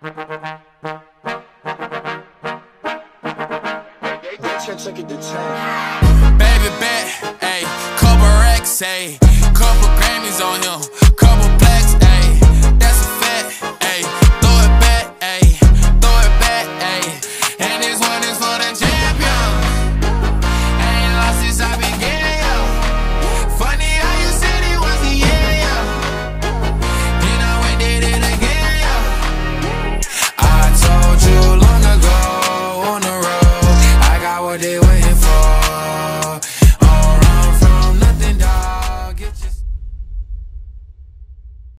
Baby bet, ayy, couple racks, ayy, couple Grammys. What they waiting